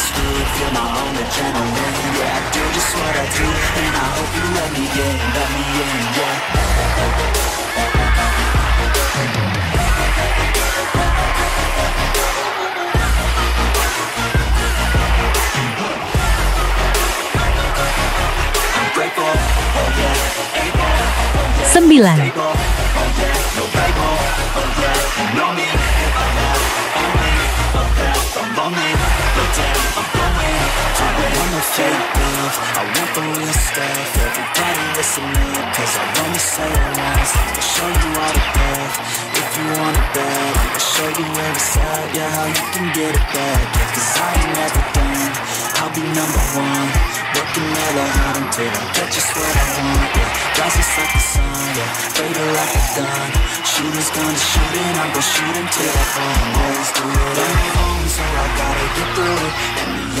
screwed, feel my own adrenaline Yeah, I do just what I do, and I hope you let me in, let me in, Sembilan. but damn, fake love, I want the real stuff, everybody listen up, cause I wanna say it once, I'll show you all the path, if you want it bad, I'll show you it's at, yeah, how you can get it back, yeah, cause I ain't never done, I'll be number one, working hella hard until I get just what I want, yeah, rises like the sun, yeah, fatal like a gun, shooters gonna shoot and I'm gonna shoot until I fall, always do it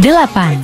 8.